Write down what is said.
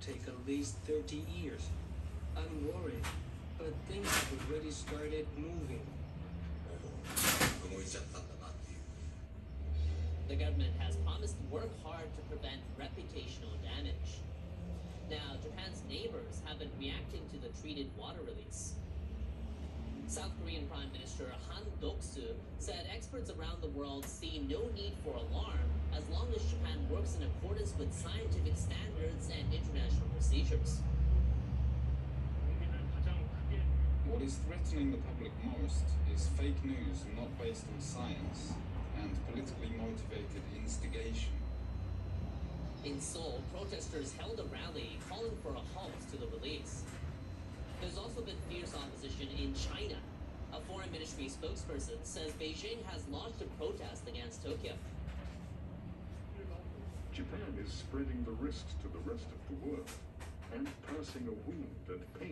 take at least 30 years. I'm worried, but things have already started moving. The government has promised to work hard to prevent reputational damage. Now, Japan's neighbors have been reacting to the treated water release. South Korean Prime Minister Han Duck-soo said experts around the world see no need for alarm in accordance with scientific standards and international procedures. What is threatening the public most is fake news not based on science and politically motivated instigation. In Seoul, protesters held a rally calling for a halt to the release. There's also been fierce opposition in China. A foreign ministry spokesperson says Beijing has launched a protest against Tokyo. Is spreading the risks to the rest of the world and passing a wound and pain.